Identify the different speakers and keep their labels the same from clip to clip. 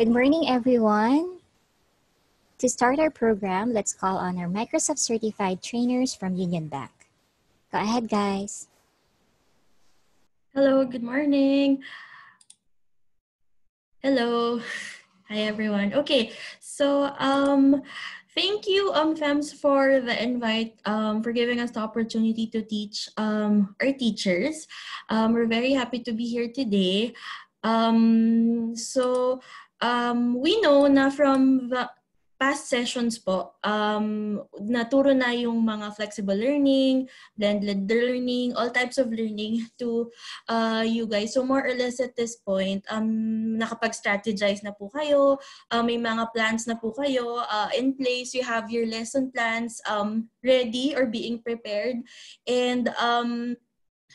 Speaker 1: Good morning, everyone. To start our program, let's call on our Microsoft certified trainers from Union Bank. Go ahead, guys.
Speaker 2: Hello, good morning. Hello. Hi, everyone. Okay, so um, thank you, um, FEMS, for the invite, um, for giving us the opportunity to teach um, our teachers. Um, we're very happy to be here today. Um, so um, we know na from past sessions po, um, naturo na yung mga flexible learning, blended learning, all types of learning to uh, you guys. So more or less at this point, um, nakapag-strategize na po kayo, uh, may mga plans na po kayo uh, in place, you have your lesson plans um, ready or being prepared. And um,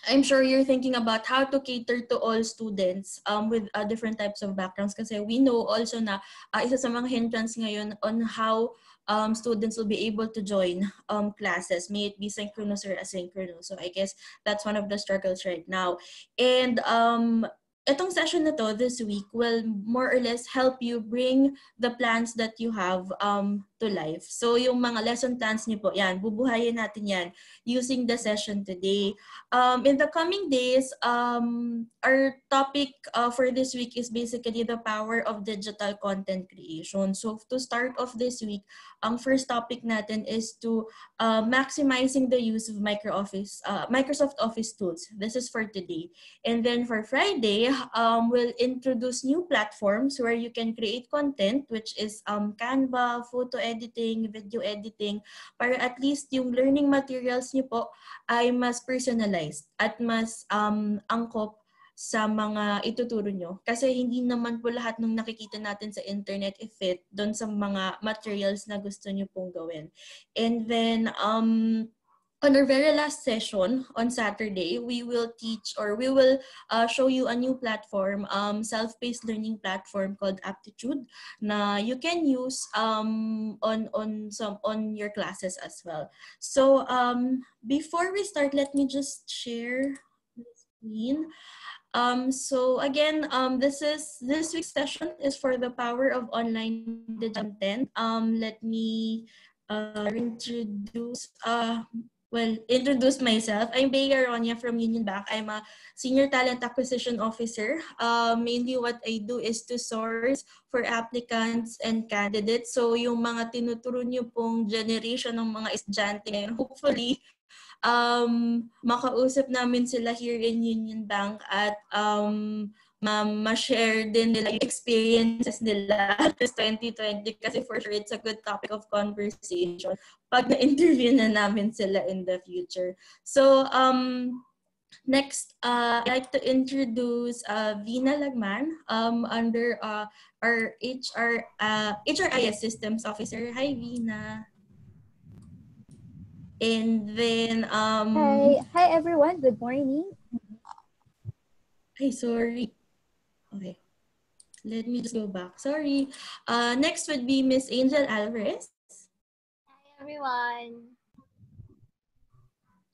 Speaker 2: I'm sure you're thinking about how to cater to all students um, with uh, different types of backgrounds kasi we know also na uh, isa sa mga hindrance ngayon on how um, students will be able to join um, classes, may it be synchronous or asynchronous. So I guess that's one of the struggles right now. And um, itong session na to this week will more or less help you bring the plans that you have um, to life. So yung mga lesson plans niyo po, yan, bubuhayin natin yan using the session today. Um, in the coming days, um, our topic uh, for this week is basically the power of digital content creation. So to start off this week, ang first topic natin is to uh, maximizing the use of micro office, uh, Microsoft Office tools. This is for today. And then for Friday, um, we'll introduce new platforms where you can create content, which is um, Canva, photo editing, video editing, para at least yung learning materials niyo po ay mas personalized at mas um, angkop sa mga ituturo nyo. Kasi hindi naman po lahat ng nakikita natin sa internet i-fit doon sa mga materials na gusto nyo pong gawin. And then, um, on our very last session on Saturday, we will teach or we will uh, show you a new platform, um, self-paced learning platform called Aptitude na you can use um, on on some on your classes as well. So um, before we start, let me just share the screen. Um, so again, um, this is this week's session is for the power of online digital content. Um, let me uh, introduce uh, well, introduce myself. I'm Bea Ronya from Union Bank. I'm a Senior Talent Acquisition Officer. Uh, mainly what I do is to source for applicants and candidates. So yung mga tinuturo niyo pong generation ng mga estudyante hopefully, um, makausap namin sila here in Union Bank at um, ma-share din nila yung experiences nila this 2020 kasi for sure it's a good topic of conversation pag na-interview na namin sila in the future. So, um, next, uh, I'd like to introduce uh, Vina Lagman um, under uh, our HR, uh, HRIS Systems Officer. Hi, Vina. And then um
Speaker 3: Hi, hi everyone. Good morning.
Speaker 2: Hi, sorry. Okay. Let me just go back. Sorry. Uh next would be Miss Angel Alvarez.
Speaker 4: Hi everyone.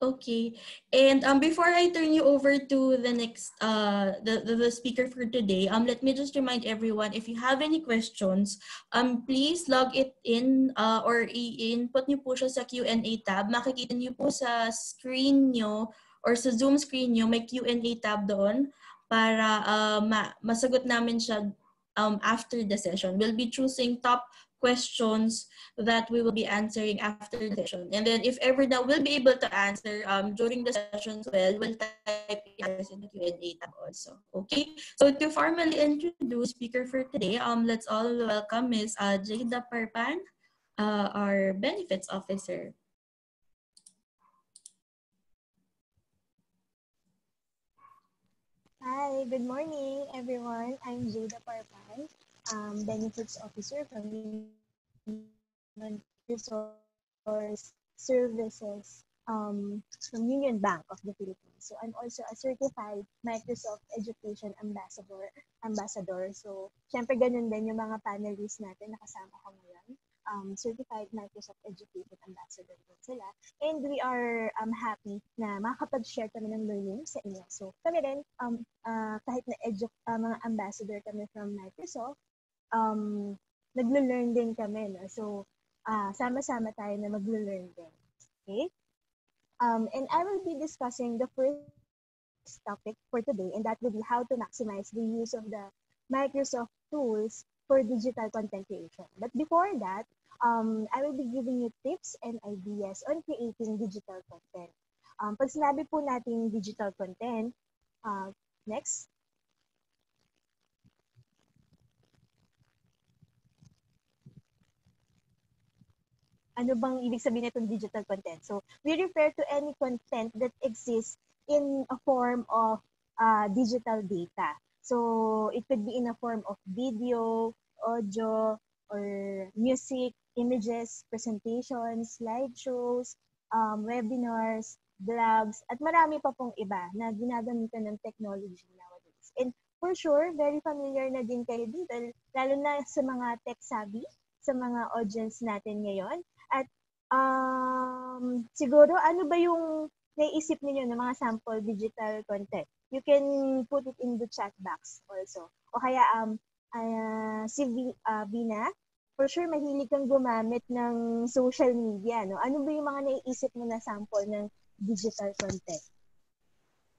Speaker 2: Okay. And um, before I turn you over to the next, uh, the, the, the, speaker for today, um, let me just remind everyone, if you have any questions, um, please log it in uh, or i-input niyo po siya sa Q&A tab. Makikita niyo po sa screen niyo or sa Zoom screen niyo, may Q&A tab doon para uh, ma masagot namin siya um, after the session. We'll be choosing top questions that we will be answering after the session. And then if ever that we'll be able to answer um, during the session as well, we'll type in the Q&A tab also. Okay, so to formally introduce speaker for today, um, let's all welcome Ms. Uh, Jada Parpan, uh, our benefits officer.
Speaker 3: Hi, good morning, everyone. I'm Jada Parpan um, benefits officer from Human Resource Services um, from Union Bank of the Philippines. So I'm also a certified Microsoft Education Ambassador. Ambassador. So, syempre ganun din yung mga panelists natin nakasama ko ngayon. Um, certified Microsoft Education Ambassador din sila. And we are um, happy na makakapag-share kami ng learning sa inyo. So kami rin, um, uh, kahit na edu- uh, mga ambassador kami from Microsoft, um, naglo-learn din kami. No? So, uh, sama-sama tayo na maglo-learn din. Okay? Um, and I will be discussing the first topic for today, and that will be how to maximize the use of the Microsoft tools for digital content creation. But before that, um, I will be giving you tips and ideas on creating digital content. Um, pag sinabi po natin digital content, uh, next, ano bang ibig sabihin nitong digital content? So, we refer to any content that exists in a form of uh, digital data. So, it could be in a form of video, audio, or music, images, presentations, slideshows, um, webinars, blogs, at marami pa pong iba na ginagamitan ng technology nowadays. And for sure, very familiar na din kayo dito, lalo na sa mga tech-savvy, sa mga audience natin ngayon. At um, siguro, ano ba yung naiisip niyo ng mga sample digital content? You can put it in the chat box also. O kaya um, uh, si v, uh, Vina, for sure mahilig kang gumamit ng social media. No? Ano ba yung mga naiisip mo na sample ng digital content?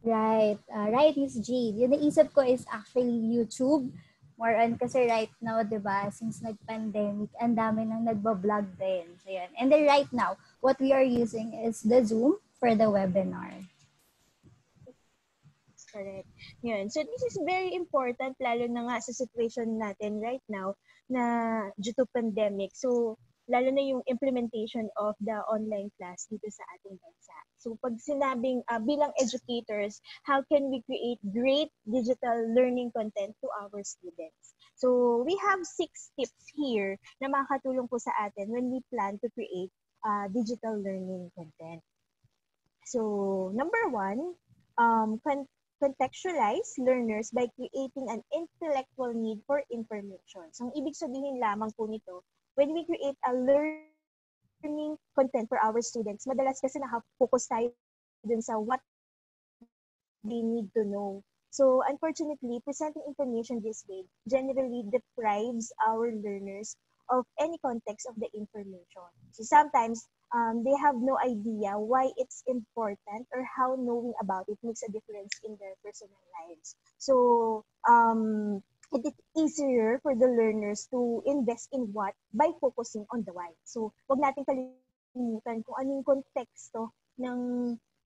Speaker 1: Right. Uh, right, Miss G. Yung naisip ko is actually YouTube more on kasi right now, di ba, since nag-pandemic, ang dami nang nagbablog din. So, yan. And then right now, what we are using is the Zoom for the webinar.
Speaker 3: Correct. Yun. So this is very important, lalo na nga sa situation natin right now na due to pandemic. So lalo na yung implementation of the online class dito sa ating bansa. So pag sinabing uh, bilang educators, how can we create great digital learning content to our students? So we have six tips here na makakatulong po sa atin when we plan to create uh, digital learning content. So number one, um, con- contextualize learners by creating an intellectual need for information. So, ang ibig sabihin lamang po nito, when we create a learning content for our students, madalas kasi nakafocus tayo dun sa what they need to know. So, unfortunately, presenting information this way generally deprives our learners of any context of the information. So, sometimes um, they have no idea why it's important or how knowing about it makes a difference in their personal lives. So, um, it is easier for the learners to invest in what by focusing on the why. So, wag natin kalimutan kung anong konteksto ng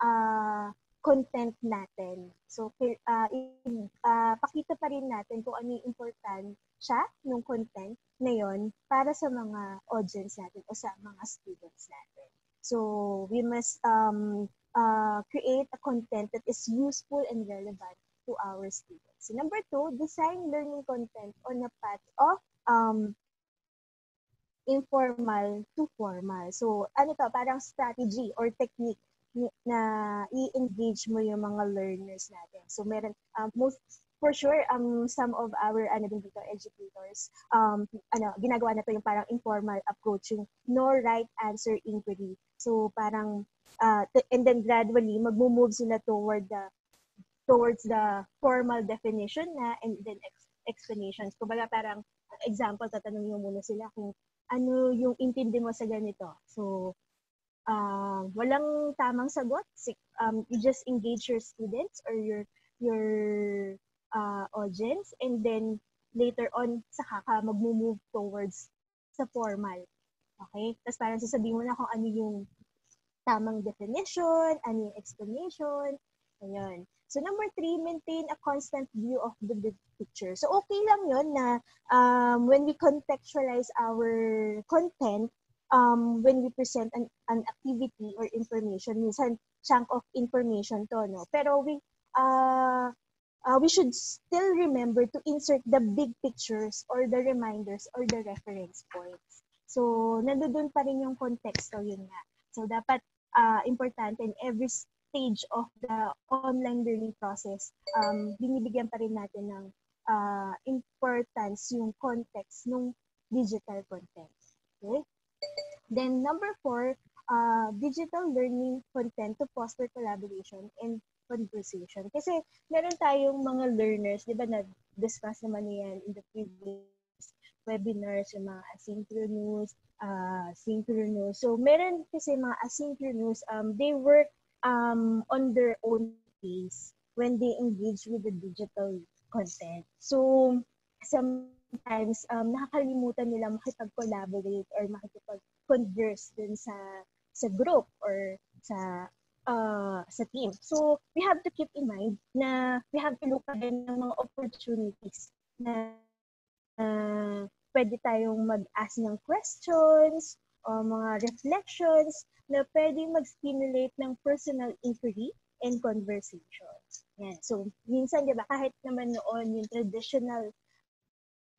Speaker 3: uh, content natin. So, uh, uh, pa rin natin kung ano yung important siya ng content na yon para sa mga audience natin o sa mga students natin. So, we must um, uh, create a content that is useful and relevant to our students. So number two, design learning content on a path of um, informal to formal. So ano to, parang strategy or technique na i-engage mo yung mga learners natin. So meron, um, most for sure um some of our ano din dito educators um ano ginagawa na to yung parang informal approach yung no right answer inquiry so parang uh, and then gradually magmo-move sila toward the towards the formal definition na and then ex- explanations. Kumbaga parang example, tatanungin mo muna sila kung ano yung intindi mo sa ganito. So, uh, walang tamang sagot. Um, you just engage your students or your your uh, audience and then later on, saka ka mag-move towards sa formal. Okay? Tapos parang sasabihin mo na kung ano yung tamang definition, ano yung explanation, Ayun. So number three, maintain a constant view of the big picture. So okay lang yun na um, when we contextualize our content, um, when we present an, an activity or information, minsan chunk of information to, no? Pero we, uh, uh, we should still remember to insert the big pictures or the reminders or the reference points. So, nandoon pa rin yung konteksto, yun nga. So, dapat uh, importante in every stage of the online learning process, um, binibigyan pa rin natin ng uh, importance yung context ng digital content. Okay? Then number four, uh, digital learning content to foster collaboration and conversation. Kasi meron tayong mga learners, di ba, na-discuss naman yan in the previous webinars, yung mga asynchronous, uh, synchronous. So, meron kasi mga asynchronous, um, they work um, on their own pace when they engage with the digital content. So, sometimes, um, nakakalimutan nila makipag-collaborate or makipag-converse dun sa sa group or sa uh, sa team. So, we have to keep in mind na we have to look at ng mga opportunities na uh, pwede tayong mag-ask ng questions o mga reflections na pwede mag-stimulate ng personal inquiry and conversation. Yan. So, minsan, di ba, kahit naman noon yung traditional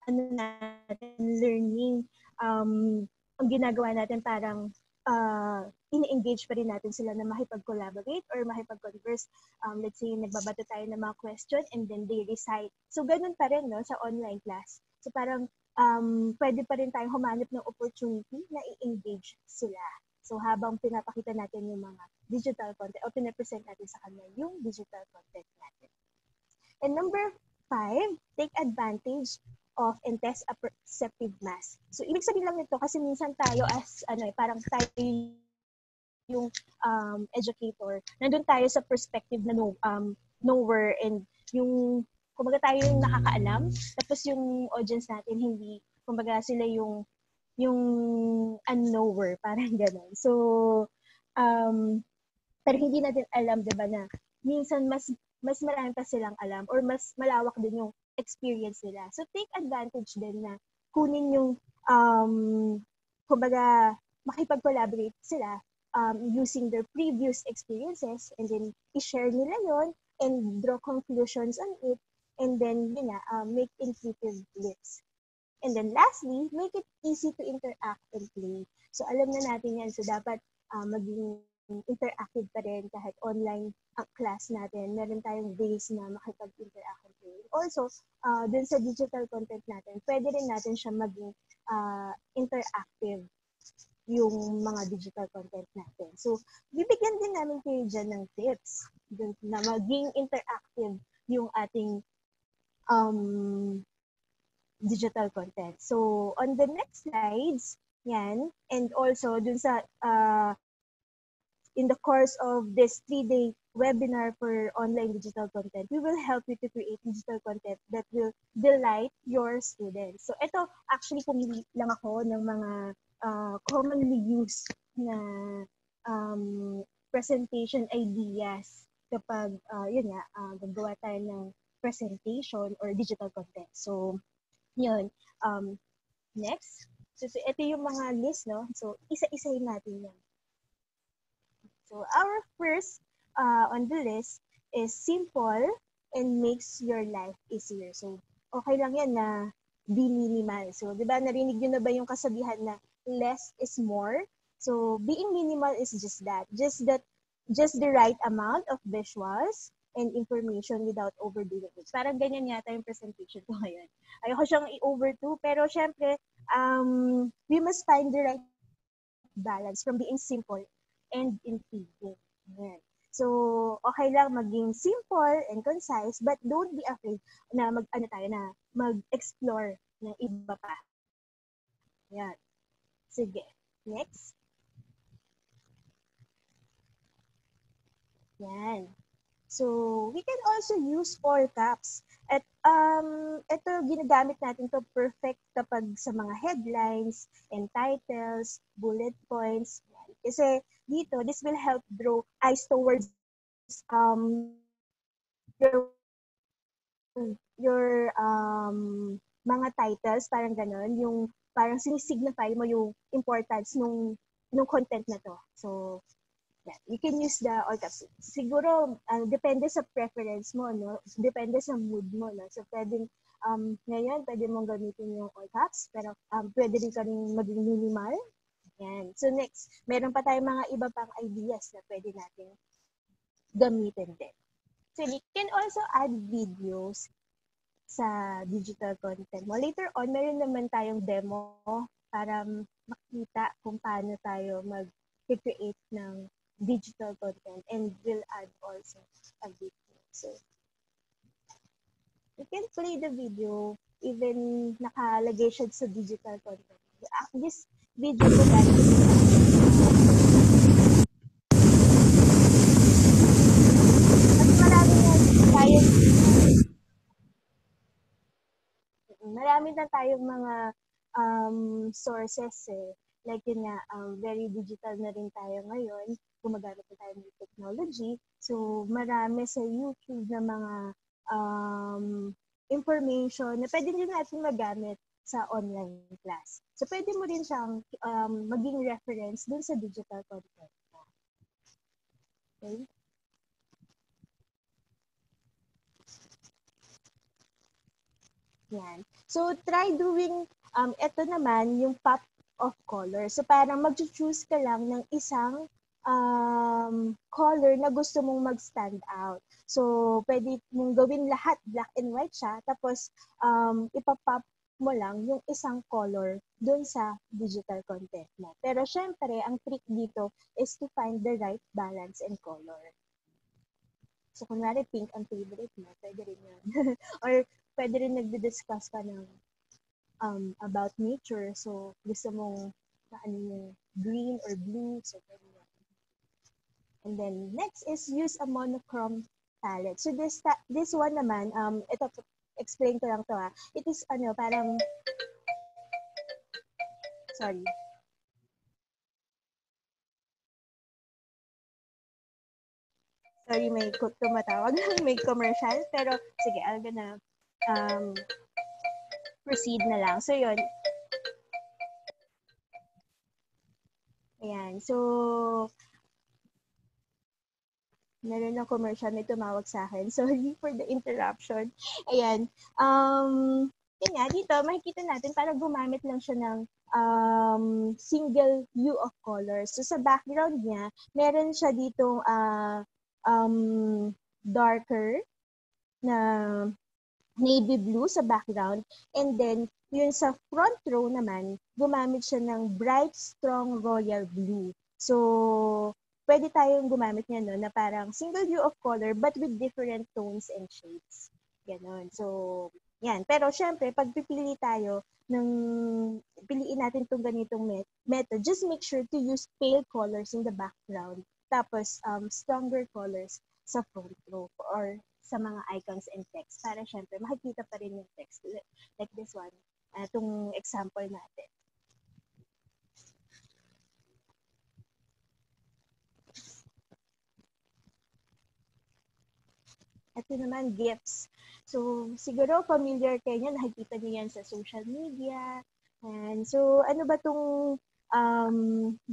Speaker 3: ano natin, learning, um, ang ginagawa natin parang uh, ini-engage pa rin natin sila na makipag-collaborate or makipag-converse. Um, let's say, nagbabato tayo ng mga question and then they recite. So, ganun pa rin no, sa online class. So, parang um, pwede pa rin tayong humanap ng opportunity na i-engage sila. So, habang pinapakita natin yung mga digital content o pinapresent natin sa kanila yung digital content natin. And number five, take advantage of and test a perceptive mass. So, ibig sabihin lang nito kasi minsan tayo as, ano eh, parang tayo yung um, educator, nandun tayo sa perspective na no, um, knower and yung, kumbaga tayo yung nakakaalam, tapos yung audience natin hindi, kumbaga sila yung, yung unknower, parang gano'n. So, um, pero hindi natin alam, di ba, na minsan mas mas marami pa silang alam or mas malawak din yung experience nila. So, take advantage din na kunin yung, um, kumbaga, makipag-collaborate sila um, using their previous experiences and then i-share nila yon and draw conclusions on it and then, yun na, um, make intuitive lists. And then lastly, make it easy to interact and play. So, alam na natin yan. So, dapat uh, maging interactive pa rin kahit online ang class natin. Meron tayong ways na makipag-interact play. Also, uh, dun sa digital content natin, pwede rin natin siya maging uh, interactive yung mga digital content natin. So, bibigyan din namin kayo dyan ng tips dun, na maging interactive yung ating um, digital content. So, on the next slides, yan, and also dun sa uh, in the course of this three-day webinar for online digital content, we will help you to create digital content that will delight your students. So ito, actually pumili lang ako ng mga uh, commonly used na um, presentation ideas kapag, uh, yun nga, uh, gagawa tayo ng presentation or digital content. So, yun. Um, next. So, so, ito yung mga list, no? So, isa-isahin natin yan. So our first uh, on the list is simple and makes your life easier. So okay lang yan na be minimal. So di ba narinig nyo na ba yung kasabihan na less is more? So being minimal is just that. Just that just the right amount of visuals and information without overdoing it. Parang ganyan yata yung presentation ko ngayon. Ayoko siyang i-overdo, pero syempre, um, we must find the right balance from being simple and intriguing. Yan. So, okay lang maging simple and concise, but don't be afraid na mag, ano tayo, na mag-explore ng iba pa. Yan. Sige. Next. Yan. So, we can also use all caps. At um, ito, ginagamit natin to perfect kapag sa mga headlines and titles, bullet points. Kasi dito, this will help draw eyes towards um, your your um, mga titles, parang ganon, yung parang sinisignify mo yung importance nung, nung content na to. So, yeah, you can use the all caps. Siguro, uh, depende sa preference mo, no? Depende sa mood mo, no? So, pwedeng, um, ngayon, pwede mong gamitin yung all caps, pero um, pwede rin ka rin maging minimal, yan. So next, meron pa tayong mga iba pang ideas na pwede natin gamitin din. So we can also add videos sa digital content mo. Later on, meron naman tayong demo para makita kung paano tayo mag-create ng digital content and we'll add also a video. So, you can play the video even nakalagay siya sa digital content. This video ko dahil mas marami na tayo marami na tayong mga um, sources eh. Like yun nga, um, very digital na rin tayo ngayon. Gumagamit na tayo ng technology. So, marami sa YouTube na mga um, information na pwede din natin magamit sa online class. So, pwede mo rin siyang um, maging reference dun sa digital content. Okay? Yan. So, try doing, um, ito naman, yung pop of color. So, parang mag-choose ka lang ng isang um, color na gusto mong mag-stand out. So, pwede mong gawin lahat, black and white siya, tapos um, ipapop mo lang yung isang color dun sa digital content mo. Pero syempre, ang trick dito is to find the right balance and color. So, kunwari pink ang favorite mo, pwede rin yun. Or pwede rin nagdi-discuss ka ng um, about nature. So, gusto mong ano yung green or blue. So, pwede. And then, next is use a monochrome palette. So, this this one naman, um, ito, explain ko lang to ha. It is, ano, parang, sorry. Sorry, may tumatawag. may commercial. Pero, sige, I'm gonna um, proceed na lang. So, yun. Ayan. So, meron ng commercial, may tumawag sa akin. Sorry for the interruption. Ayan. Um, yun nga, dito, makikita natin, para gumamit lang siya ng um, single hue of colors. So, sa background niya, meron siya ditong uh, um, darker na navy blue sa background. And then, yun sa front row naman, gumamit siya ng bright, strong royal blue. So, pwede tayong gumamit niya no, na parang single hue of color but with different tones and shades. Ganon. So, yan. Pero syempre, pag pipili tayo ng piliin natin itong ganitong met- method, just make sure to use pale colors in the background. Tapos, um, stronger colors sa front row or sa mga icons and text para syempre makikita pa rin yung text. Like this one, uh, example natin. Ito naman, gifts. So, siguro familiar kayo niyan, nakikita niyo yan sa social media. And so, ano ba tong um,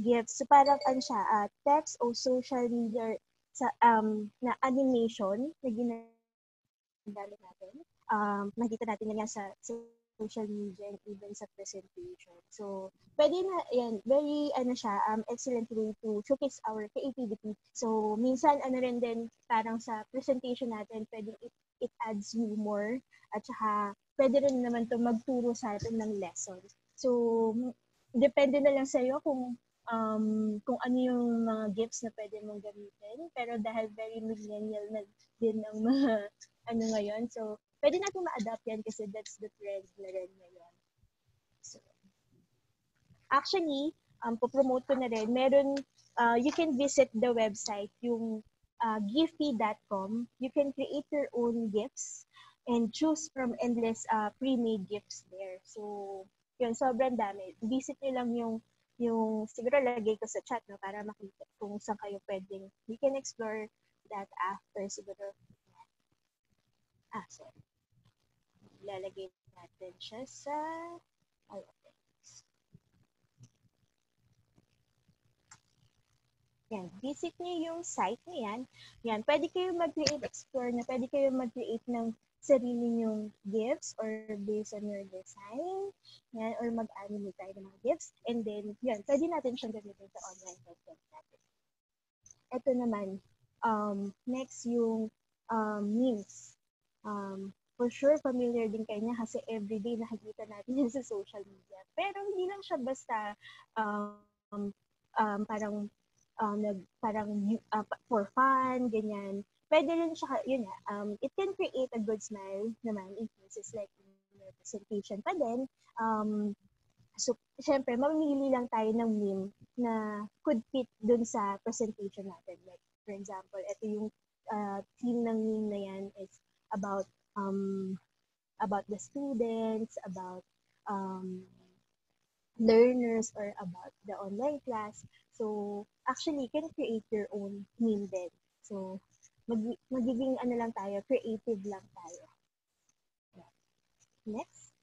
Speaker 3: gifts? So, parang ano siya, uh, text o social media sa um, na animation na ginagamit natin. Um, nakita natin yan sa, sa social media and even sa presentation. So, pwede na, yan, very, ano siya, um, excellent way to showcase our creativity. So, minsan, ano rin din, parang sa presentation natin, pwede it, it adds humor, at saka, pwede rin naman to magturo sa atin ng lesson. So, depende na lang sa iyo kung um, kung ano yung mga gifts na pwede mong gamitin. Pero dahil very millennial na din ang mga ano ngayon, so pwede natin ma-adapt yan kasi that's the trend na rin ngayon. So, actually, um, po-promote ko na rin, meron, uh, you can visit the website, yung uh, giphy.com. You can create your own gifts and choose from endless uh, pre-made gifts there. So, yun, sobrang dami. Visit nyo lang yung yung siguro lagay ko sa chat no para makita kung saan kayo pwedeng we can explore that after siguro ah sorry lalagay natin siya sa Olympics. Yan, visit niyo yung site na yan. Yan, pwede kayo mag-create, explore na, pwede kayo mag-create ng sarili niyong gifts or based on your design. Yan, or mag-animate tayo ng mga gifts. And then, yan, pwede natin siyang gamitin sa online content natin. Ito naman, um, next yung um, memes. Um, for sure familiar din kayo niya kasi everyday nakikita natin yan sa social media. Pero hindi lang siya basta um, um, parang um, nag, parang uh, for fun, ganyan. Pwede rin siya, yun nga, um, it can create a good smile naman in cases like in your presentation pa din. Um, so, syempre, mamili lang tayo ng meme na could fit dun sa presentation natin. Like, for example, ito yung uh, theme ng meme na yan is about um, about the students, about um, learners, or about the online class. So, actually, you can create your own meme din. So, mag magiging ano lang tayo, creative lang tayo. Next.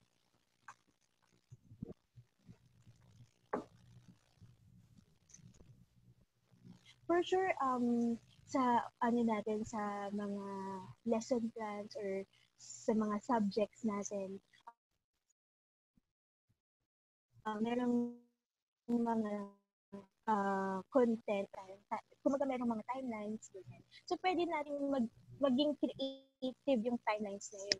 Speaker 3: For sure, um, sa ano natin, sa mga lesson plans or sa mga subjects natin, uh, merong mga uh, content, kumaga merong mga timelines, ganyan. So, pwede natin mag, maging creative yung timelines na yun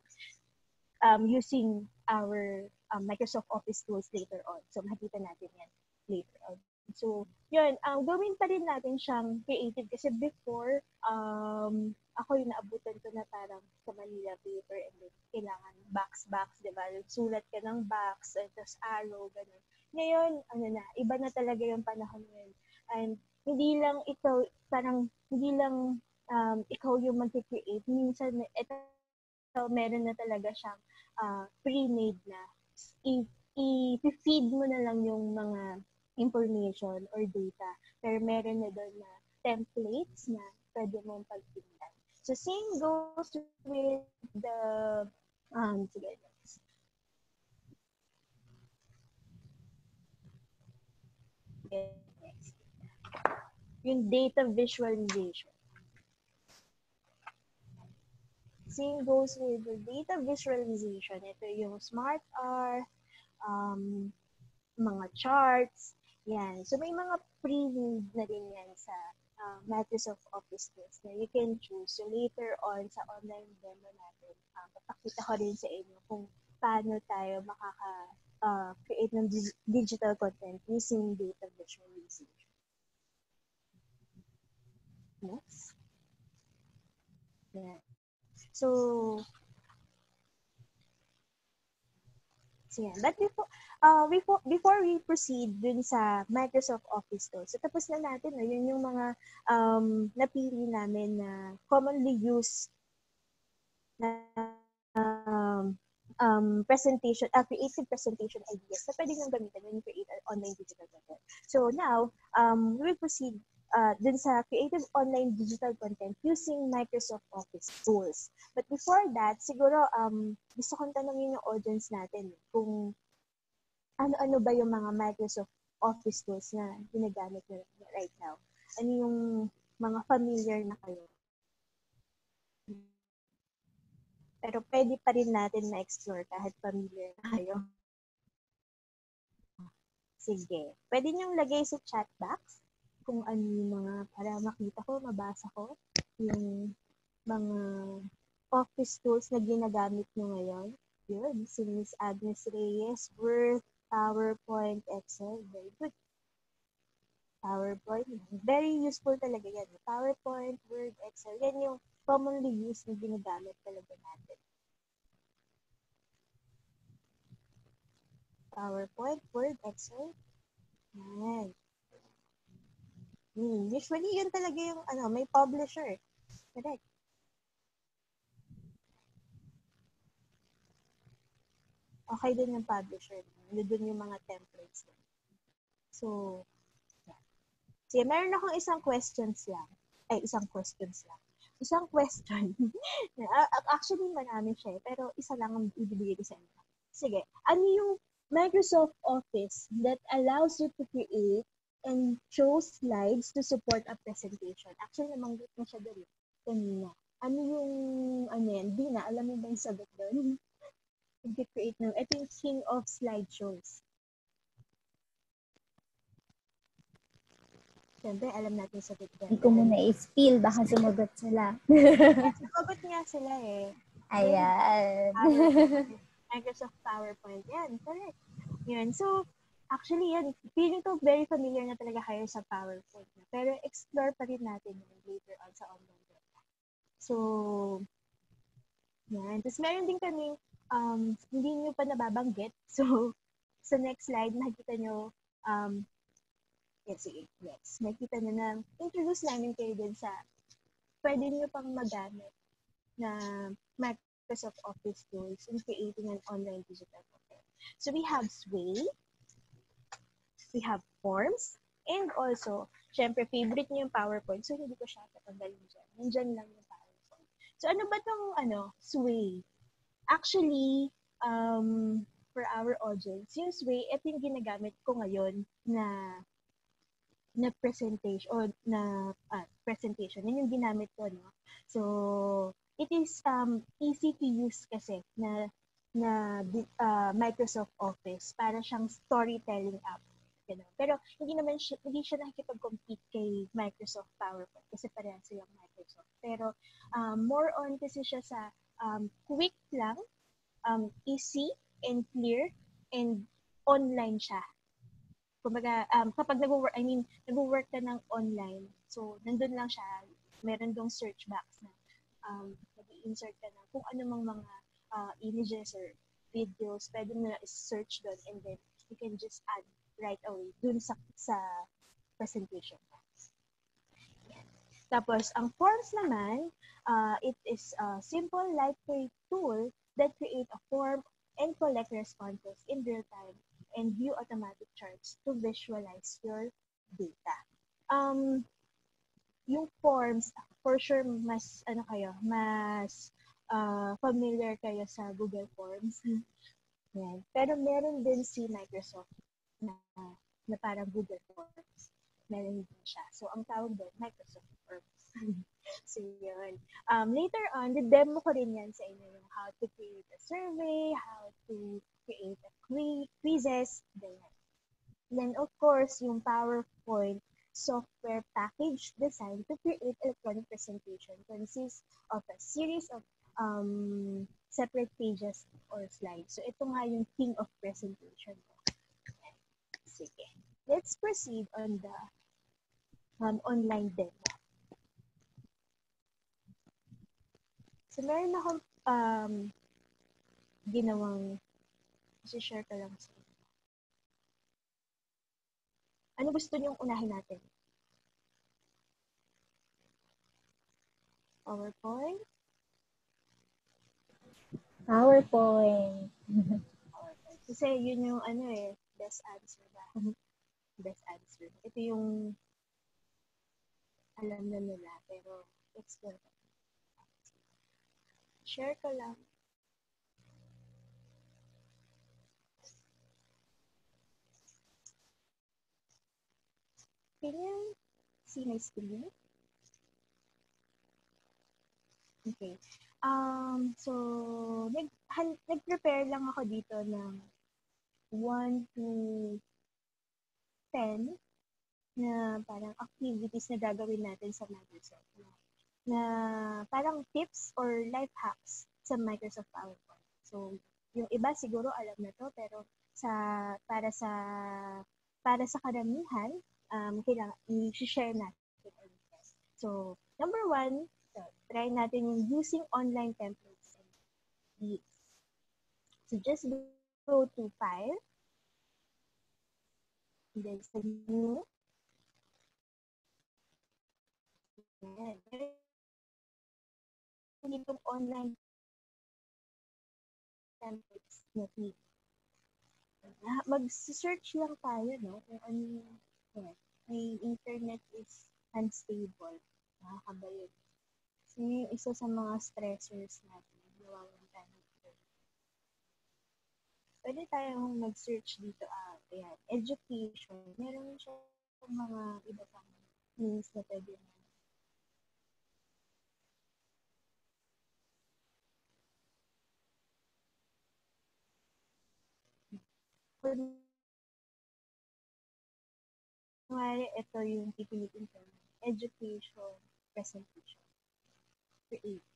Speaker 3: um, using our um, Microsoft Office tools later on. So, makikita natin yan later on. So, yun, um, gawin pa rin natin siyang creative kasi before, um, ako yung naabutan ko na parang sa Manila paper and then kailangan box-box, di ba? Sulat ka ng box, and tapos arrow, ganun. Ngayon, ano na, iba na talaga yung panahon ngayon. And hindi lang ikaw, parang hindi lang um, ikaw yung mag-create. Minsan, ito, so, meron na talaga siyang uh, pre-made na. I-feed mo na lang yung mga information or data. Pero meron na doon na templates na pwede mong pagpindan. So, same goes with the, um, next. Yung data visualization. Same goes with the data visualization. Ito yung Smart R, um, mga charts, yan. So, may mga pre-made na din yan sa uh, Microsoft Office tools na you can choose. So, later on sa online demo natin, um, papakita ko rin sa inyo kung paano tayo makaka-create uh, ng dig- digital content using data visualization. Next. Yeah. So, So, yan. But before, uh, before, before we proceed dun sa Microsoft Office tools, so tapos na natin, no, yun yung mga um, napili namin na commonly used na um, um, presentation, uh, creative presentation ideas na pwede nang gamitin when you create an online digital content. So now, um, we will proceed uh, dun sa creative online digital content using Microsoft Office tools. But before that, siguro um, gusto kong tanongin yung audience natin kung ano-ano ba yung mga Microsoft Office tools na ginagamit nyo right now. Ano yung mga familiar na kayo? Pero pwede pa rin natin ma-explore kahit familiar na kayo. Sige. Pwede niyong lagay sa chat box kung ano yung mga, para makita ko, mabasa ko, yung mga office tools na ginagamit nyo ngayon. Yun, si Miss Agnes Reyes, Word, PowerPoint, Excel. Very good. PowerPoint. Very useful talaga yan. PowerPoint, Word, Excel. Yan yung commonly used na ginagamit talaga natin. PowerPoint, Word, Excel. Yan. Hmm, usually, yun talaga yung, ano, may publisher. Correct. Okay din yung publisher. Doon yung mga templates. So, yeah. So, meron akong isang questions lang. Ay, isang questions lang. Isang question. Actually, marami siya. Eh, pero isa lang ang ibibigay ko sa inyo. Sige. Ano yung Microsoft Office that allows you to create and show slides to support a presentation. Actually, namanggit na siya doon kanina. Ano yung, ano yan, di na, alam mo ba yung sagot doon? Nag-create ng, ito yung king of slideshows. Siyempre, alam natin sa sagot
Speaker 1: Hindi ko muna i-spill, baka sumagot sila.
Speaker 3: Sumagot nga sila eh.
Speaker 1: Ayan.
Speaker 3: Microsoft PowerPoint. Yan, correct. Yan. So, Actually, yan, feeling ko very familiar na talaga kayo sa PowerPoint. Na. Pero explore pa rin natin yun later on sa online data. So, yan. Tapos meron din kami um, hindi nyo pa nababanggit. So, sa next slide, nakikita nyo, um, yes, sige, next. Nakikita nyo na, introduce namin kayo din sa, pwede nyo pang magamit na Microsoft Office tools in creating an online digital content. So, we have Sway, we have Forms, and also, syempre, favorite nyo yung PowerPoint. So, hindi ko siya tatanggalin dyan. Nandyan lang yung PowerPoint. So, ano ba tong ano, Sway? Actually, um, for our audience, yung Sway, ito yung ginagamit ko ngayon na na presentation or na ah, presentation. Yun yung ginamit ko, no? So, it is um, easy to use kasi na na uh, Microsoft Office para siyang storytelling app. Know? Pero hindi naman siya, hindi siya nakikipag-compete kay Microsoft PowerPoint kasi parehas silang Microsoft. Pero um, more on kasi siya sa um, quick lang, um, easy, and clear and online siya. Kumbaga, um, kapag nag-work, I mean, nag-work ka ng online, so nandun lang siya, meron dong search box na um, nag-insert ka na kung ano mang mga uh, images or videos, pwede mo na search doon and then you can just add right away dun sa, sa presentation box. Yan. Tapos, ang forms naman, uh, it is a simple, lightweight tool that create a form and collect responses in real time and view automatic charts to visualize your data. Um, yung forms, for sure, mas, ano kayo, mas uh, familiar kayo sa Google Forms. Yan. Pero meron din si Microsoft na, na parang Google Forms. Meron din siya. So, ang tawag doon, Microsoft Forms. so, yun. Um, later on, the-demo ko rin yan sa inyo yung how to create a survey, how to create a quiz, quizzes, ganyan. Then, of course, yung PowerPoint software package designed to create electronic presentation consists of a series of um, separate pages or slides. So, ito nga yung king of presentation ko. Sige. Let's proceed on the um, online demo. So, meron akong um, ginawang share ko lang sa inyo. Ano gusto niyong unahin natin? PowerPoint?
Speaker 1: PowerPoint.
Speaker 3: Kasi yun yung ano eh, best answer? Best answer. Ito yung alam na nila, pero it's good. Share ko lang. You see my screen? Okay. Um, so, nag, han, nag-prepare lang ako dito ng 1 to 10 na parang activities na gagawin natin sa Microsoft. Na na parang tips or life hacks sa Microsoft PowerPoint. So, yung iba siguro alam na to pero sa para sa para sa karamihan um kailangan i-share natin So, number one, so, try natin yung using online templates. So, just go to File, then sa New, and itong online templates na feed. Mag-search lang tayo, no? Kung ano yeah, may internet is unstable. Nakakaba yun. So, yung isa sa mga stressors natin, nawawalan tayo ng internet. Pwede tayong mag-search dito, ah, ayan, education. Meron siya mga iba pang means na pwede na Kunwari, ito yung pipilitin ko. Education presentation. Create.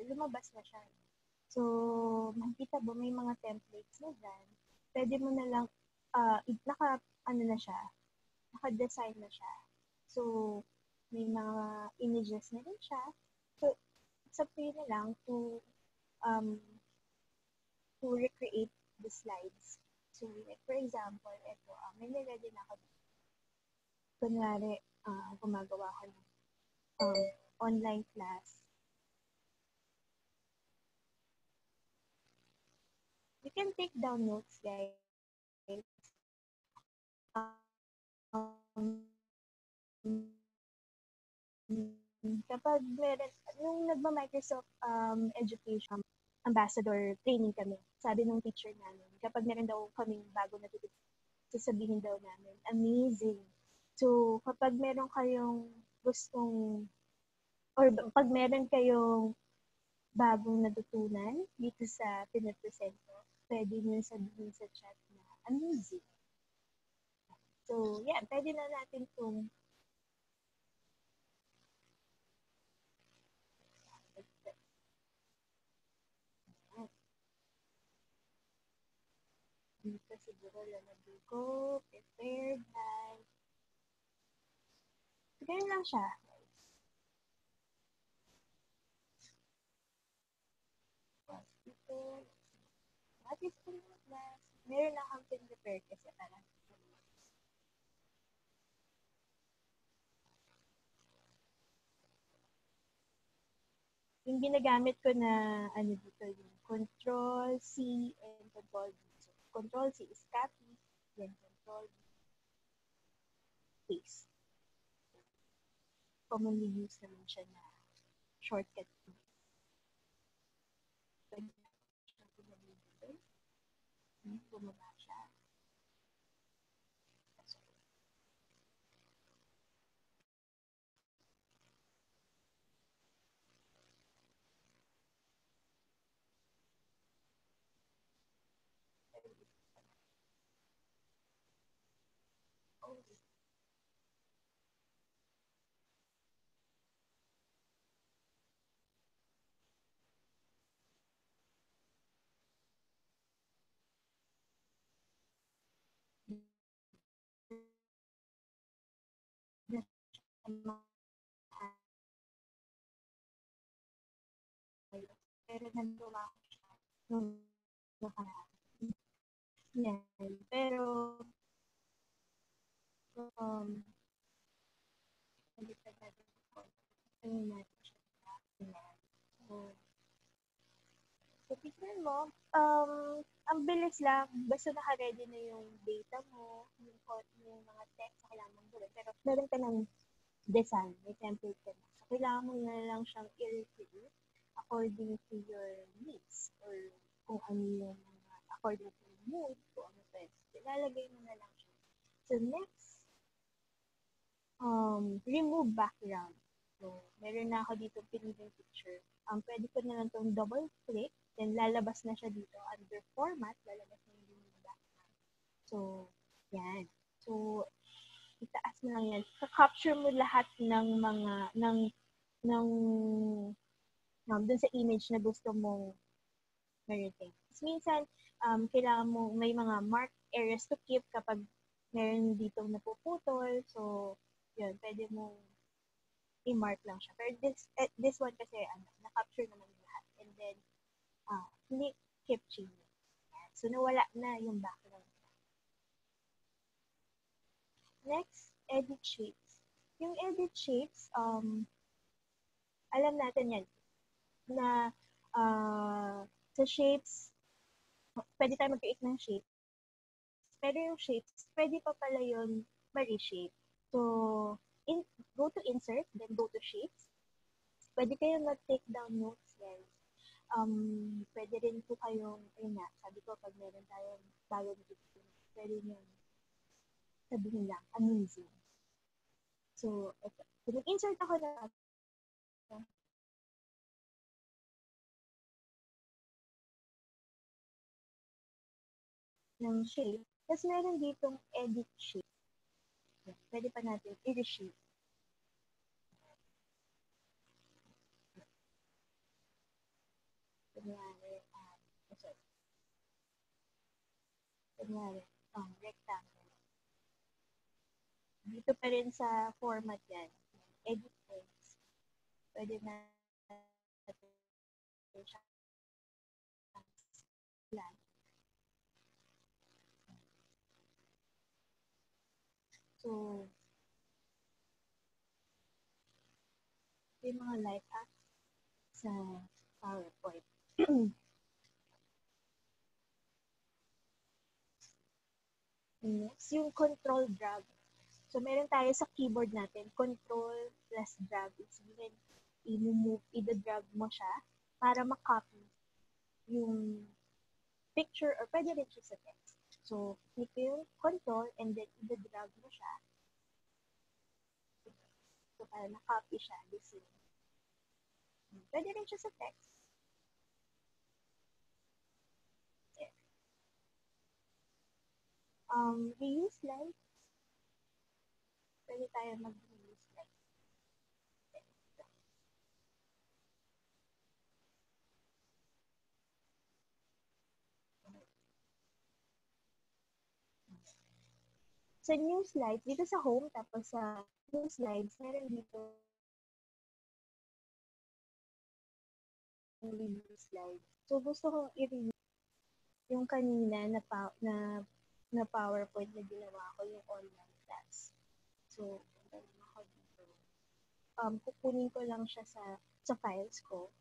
Speaker 3: So, lumabas na siya. So, makikita mo, may mga templates na dyan. Pwede mo na lang, uh, naka, ano na siya, naka-design na siya. So, may mga images na rin siya. So, it's up to you na lang to um, to recreate the slides. So, like, for example, ito, uh, may nilagay na ako. Kunwari, uh, gumagawa ko ng um, online class. You can take down notes, guys. Um, kapag meron, nung nagma-Microsoft um, Education Ambassador training kami, sabi nung teacher namin, kapag meron daw kaming bago na sasabihin daw namin, amazing. So, kapag meron kayong gustong, or pag meron kayong bagong natutunan dito sa pinapresent pwede nyo sabihin sa chat na amazing. So, yeah, pwede na natin itong dito siguro lalagay ko, prepared. So, ganyan lang siya. What is the class? Meron na kang pin-prepare kasi parang yung ginagamit ko na ano dito yung control C and control V. So, control C is copy, then control V paste. Commonly used naman siya na shortcut key. Pwede siya pinali dito. Bumaba siya. Pero nagawa ko siya nung nakaraan. Yan. Pero, um, hindi pa natin ko. Ano natin siya. So, so, tignan mo, um, ang bilis lang, basta naka-ready na yung data mo, yung, yung mga text na kailangan mong gawin. Pero meron ka ng design, may template ka na. So, kailangan mo na lang siyang i-recreate according to your needs or kung ano yung mga according to your mood, kung ano pwede. Ilalagay mo na lang siya. So, next, um, remove background. So, meron na ako dito piniling picture. Um, pwede ko na lang itong double click, then lalabas na siya dito under format, lalabas na yung background. So, yan. So, itaas mo lang yan. Ka-capture mo lahat ng mga, ng, ng, um, dun sa image na gusto mong meriting. Minsan, um, kailangan mo, may mga mark areas to keep kapag meron dito napuputol. So, yun, pwede mo i-mark lang siya. Pero this, eh, this one kasi, ano, na-capture naman lahat. And then, uh, click keep changing. So, nawala na yung background. Next, edit shapes. Yung edit shapes, um, alam natin yan, na uh, sa shapes, pwede tayo mag-create ng shape. Pero yung shapes, pwede pa pala yun ma-reshape. So, in, go to insert, then go to shapes. Pwede kayo mag-take down notes, guys. Um, pwede rin po kayong, ayun na, sabi ko, pag meron tayong bago na dito, pwede nyo sabihin lang, amazing. So, ito. So, nag-insert ako na ng shape. Tapos meron ditong edit shape. Pwede pa natin i-reshape. Kunyari, um, sorry. Kunyari, um, rectangle. Dito pa rin sa format yan. Edit text. Pwede na. So, yung mga life hacks sa PowerPoint. Next, yung control drag. So, meron tayo sa keyboard natin, control plus drag. Ibig sabihin, i-move, i-drag mo siya para makopy yung picture or pwede rin siya sa text. So, click yung control and then i-drag mo siya. So, para na-copy siya, this is. Pwede rin siya sa text. um, reuse light. Pwede tayo mag-reuse light. Sa new slides, dito sa home, tapos sa new slides, meron dito review slide. So, gusto kong i-review yung kanina na, na na PowerPoint na ginawa ko yung online. So. Um, kukunin ko lang siya sa, sa files ko.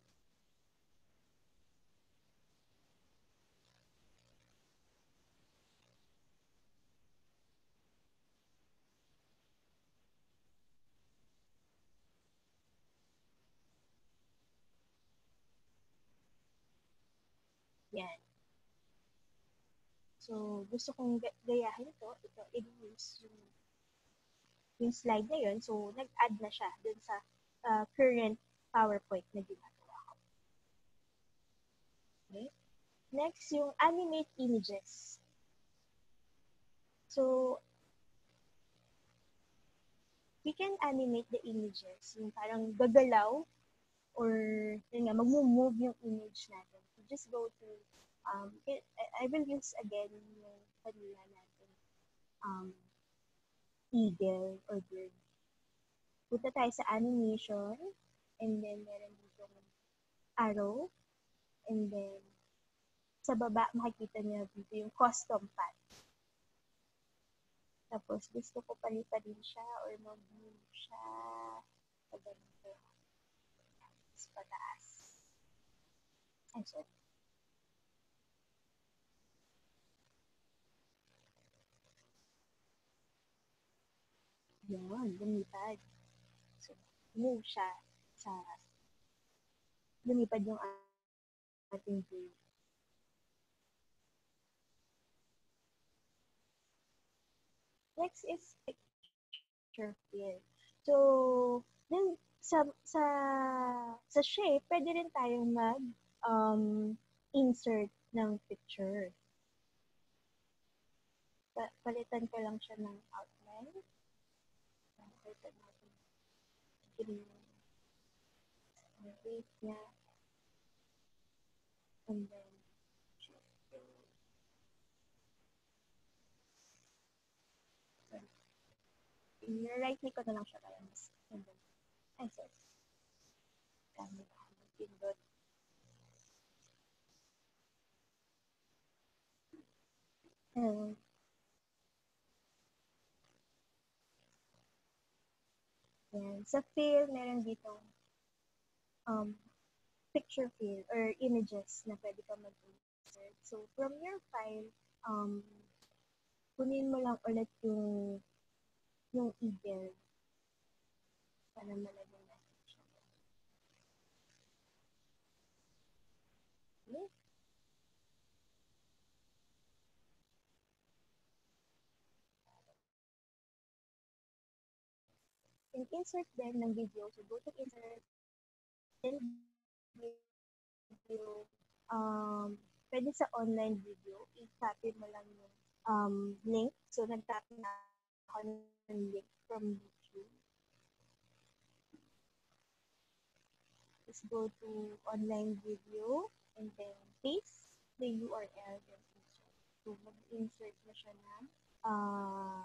Speaker 3: Yan. So, gusto kong gayahin to. Ito, i-use yung, yung slide na yun. So, nag-add na siya dun sa uh, current PowerPoint na ginagawa ko. Okay. Next, yung animate images. So, we can animate the images. Yung parang gagalaw or yun nga, mag-move yung image natin. So, just go to um, I will use again yung kanila natin um, eagle or bird. Punta tayo sa animation and then meron dito arrow and then sa baba makikita niyo dito yung custom path. Tapos gusto ko paliparin siya or mag-move siya sa ganito. Tapos pataas. Ay, sorry. Yun, lumipad. So, move siya sa lumipad yung ating view. Next is picture fill. So, then sa sa sa shape, pwede rin tayong mag um, insert ng picture. Pa- palitan ko lang siya ng outline palitan natin green ang weight niya and then i-right click ko na lang siya kaya mas and then ay sorry kami na pindot and Yan. Sa fill, meron dito um, picture fill or images na pwede ka mag-insert. So, from your file, um, kunin mo lang ulit yung yung eagle para malagyan natin siya. Okay. And insert din ng video. So, go to insert, then video, um, pwede sa online video, i-copy mo lang yung um, link. So, nag-copy na ako ng link from YouTube. Just go to online video and then paste the URL. Insert. So, mag-insert na siya na uh,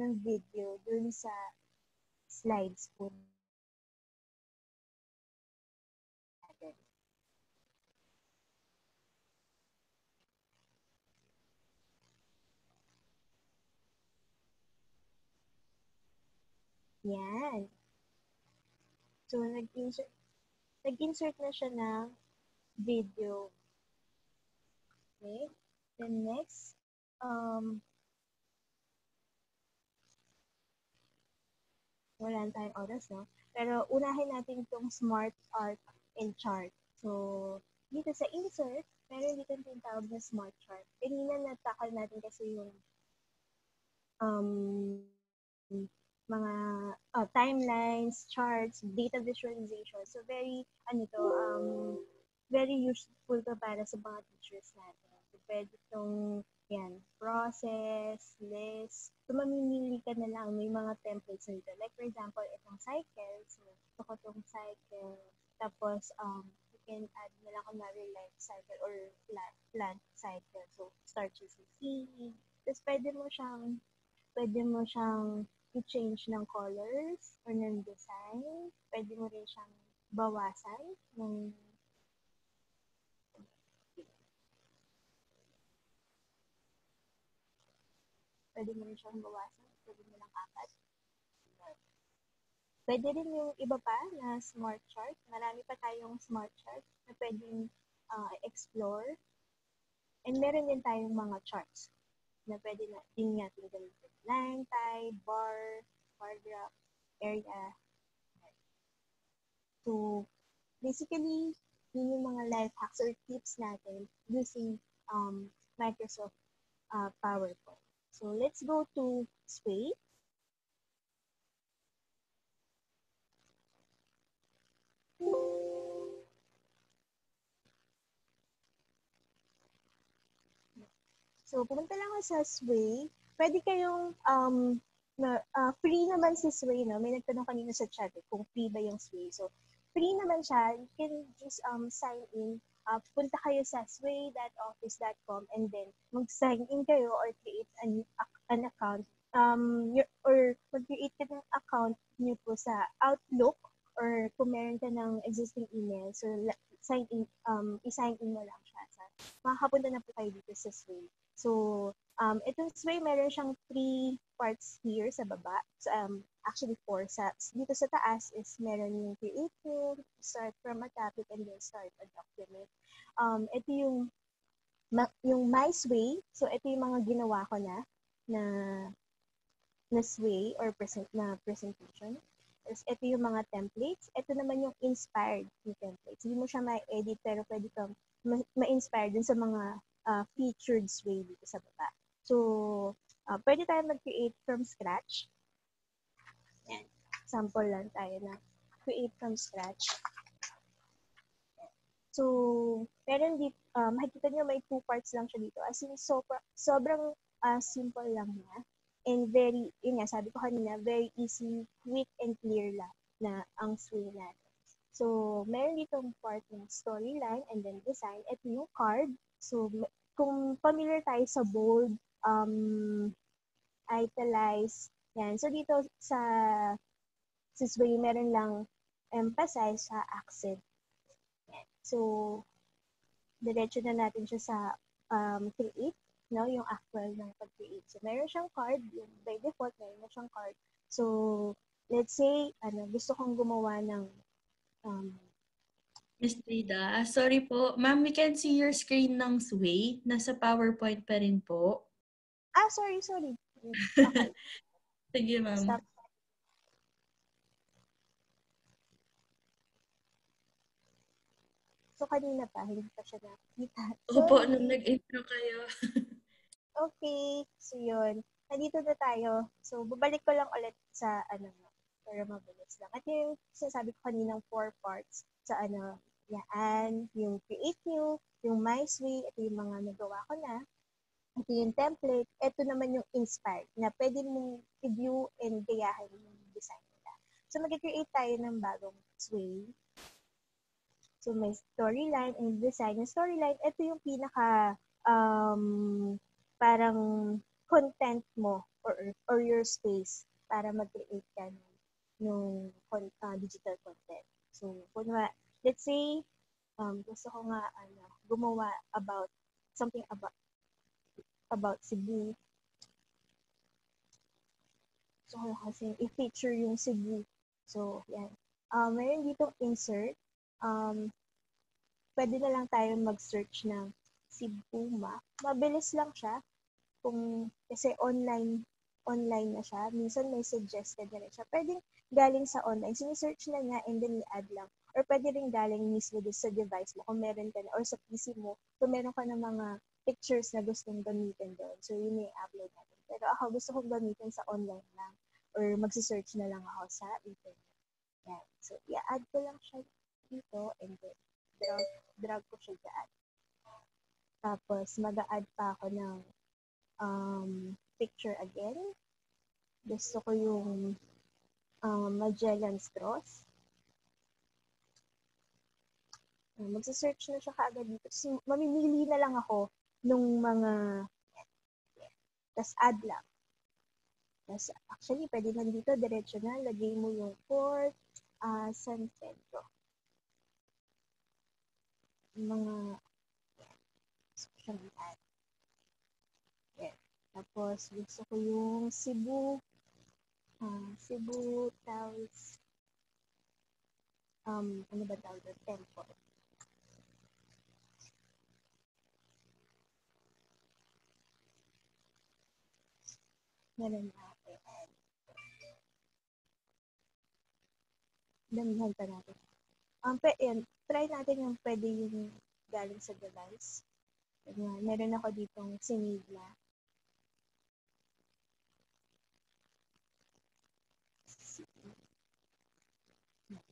Speaker 3: ng video dun sa slides natin. Yan. So, nag-insert, nag-insert na siya ng video. Okay. Then next, um, wala tayong oras, no? Pero unahin natin itong smart art and chart. So, dito sa insert, meron dito tinatawag na smart chart. Kanina natakal natin kasi yung um, mga uh, timelines, charts, data visualization. So, very, ano to, um, very useful to para sa mga teachers natin. So, pwede itong, yan, process, list. So, mamimili ka na lang. May mga templates nito. Like, for example, itong cycle. So, gusto ko itong cycle. Tapos, um, you can add na lang kunwari life cycle or plant, plant cycle. So, siya sa seed. Tapos, pwede mo siyang, pwede mo siyang i-change ng colors or ng design. Pwede mo rin siyang bawasan ng pwede mo rin siyang bawasan. Pwede mo lang apat. Pwede rin yung iba pa na smart chart. Marami pa tayong smart chart na pwedeng uh, explore. And meron din tayong mga charts na pwede na din natin gamitin. Line, type, bar, bar graph, area. So, basically, yun yung mga life hacks or tips natin using um, Microsoft uh, PowerPoint. So, let's go to Sway. So, pumunta lang ako sa Sway. Pwede kayong, um, na, uh, free naman si Sway, no? May nagtanong kanina sa chat eh, kung free ba yung Sway. So, free naman siya. You can just um, sign in. Uh, punta kayo sa sway.office.com and then mag-sign in kayo or create an, an account. Um, your, or mag-create ka ng account niyo po sa Outlook or kung meron ka ng existing email, so sign in, um, i-sign in mo lang siya. Sa, makakapunta na po kayo dito sa Sway. So, um, itong Sway, meron siyang three parts here sa baba. So, um, actually four. Sa, dito sa taas is meron yung create new, start from a topic, and then start a document. Um, ito yung ma, yung My Sway. So, ito yung mga ginawa ko na na na sway or present na presentation. Tapos, ito yung mga templates. Ito naman yung inspired na templates. Hindi mo siya ma-edit, pero pwede kang ma-inspire dun sa mga uh, featured sway dito sa baba. So, uh, pwede tayo mag-create from scratch. Yan. Sample lang tayo na create from scratch. So, meron dito, uh, makikita nyo may two parts lang siya dito. As in, so, sobrang uh, simple lang niya. And very, yun nga, sabi ko kanina, very easy, quick, and clear lang na ang swing natin. So, meron dito part ng storyline and then design. Ito yung card. So, kung familiar tayo sa bold, um, italize, yan. So, dito sa Sisway, meron lang emphasize sa accent. So, diretso na natin siya sa um, create, no? yung actual ng pag-create. So, meron siyang card. Yung by default, meron na siyang card. So, let's say, ano, gusto kong gumawa ng um,
Speaker 2: Miss Trida, sorry po. Ma'am, we can see your screen ng Sway. Nasa PowerPoint pa rin po.
Speaker 3: Ah, sorry, sorry. Okay.
Speaker 2: Sige, ma'am.
Speaker 3: Stop. So, kanina pa, hindi pa siya nakikita.
Speaker 2: Opo, nung nag-intro kayo.
Speaker 3: okay, so yun. Nandito na tayo. So, babalik ko lang ulit sa, ano, para mabilis lang. At yung sinasabi ko kaninang four parts sa, ano, yan, yung create new, yung my sway, ito yung mga nagawa ko na. Ito yung template. Ito naman yung inspired na pwede mong i-view and gayahin yung design nila. So, mag-create tayo ng bagong sway. So, may storyline and design. Yung storyline, ito yung pinaka um, parang content mo or, or your space para mag-create ka ng, ng uh, digital content. So, kunwa, let's say, um, gusto ko nga ano, gumawa about something about about Cebu. So, kasi i-feature yung Cebu. So, yan. Um, mayroon ditong insert. Um, pwede na lang tayo mag-search ng Cebu map. Mabilis lang siya. Kung, kasi online online na siya. Minsan may suggested na rin siya. Pwedeng galing sa online. Sinisearch na niya and then i-add lang. Or pwede rin galing mismo sa device mo kung meron ka na. Or sa PC mo kung meron ka ng mga pictures na gustong gamitin doon. So, yun yung upload natin. Pero ako gusto kong gamitin sa online lang. Or magsisearch na lang ako sa internet. Yan. So, i-add ko lang siya dito and then drag, drag ko siya dyan. Tapos, mag-add pa ako ng um, picture again. Gusto ko yung um, Magellan Straws. Uh, magsa-search na siya kaagad dito. So, mamimili na lang ako nung mga tas add lang. Tas, actually, pwede na dito, diretso na, lagay mo yung Port uh, San Pedro. Mga, yan. Tapos, gusto ko yung Cebu, uh, Cebu Taos, um, ano ba tawag doon? Temple. Meron natin. Damihan pa natin. Um, pe, yan, try natin yung pwede yung galing sa device. Meron ako ditong sinigla.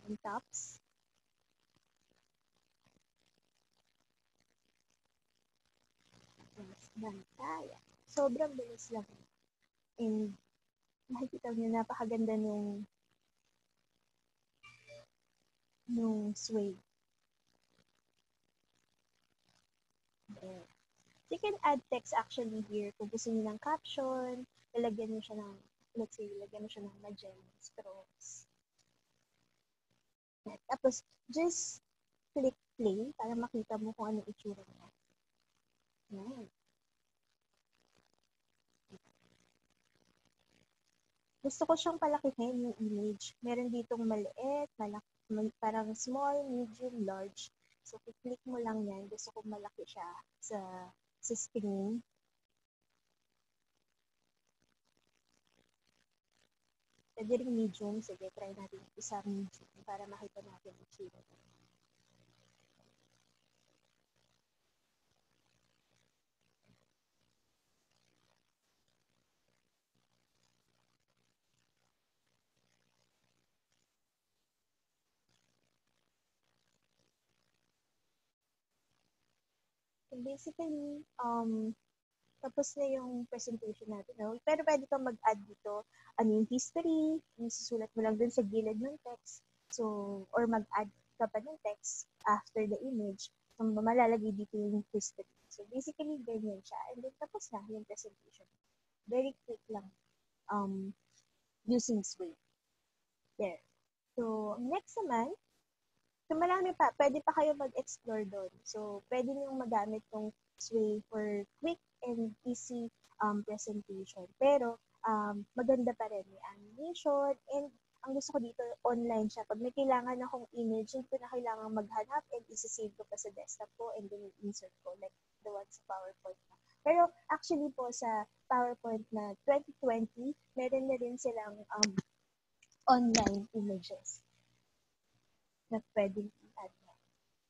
Speaker 3: and tops. Bantaya. Sobrang bilis lang. And, makikita niyo, napakaganda nung nung sway. There. You can add text actually here. Kung gusto niyo ng caption, lalagyan niyo siya ng, let's say, lalagyan mo siya ng Magellan strokes. Tapos, just click play para makita mo kung ano itsura niya. Yan. Gusto ko siyang palakihin yung image. Meron ditong maliit, malaki, parang small, medium, large. So, click mo lang yan. Gusto ko malaki siya sa, sa screen. Pwede rin medium. Sige, try natin isa medium para makita natin ang tsura. Basically, um, tapos na yung presentation natin. No? Pero pwede kang mag-add dito, ano yung history, yung susulat mo lang dun sa gilid ng text. So, or mag-add ka pa ng text after the image. So, malalagay dito yung history. So, basically, ganyan siya. And then, tapos na yung presentation. Very quick lang um, using Sway. There. So, next naman, so marami pa, pwede pa kayo mag-explore doon. So, pwede niyong magamit tong Sway for quick and easy um, presentation. Pero, um, maganda pa rin. May animation and ang gusto ko dito, online siya. Pag may kailangan akong image, hindi ko na kailangan maghanap and isi-save ko pa sa desktop ko and then insert ko like the one sa PowerPoint na. Pero actually po sa PowerPoint na 2020, meron na rin silang um, online images na pwedeng i-add na.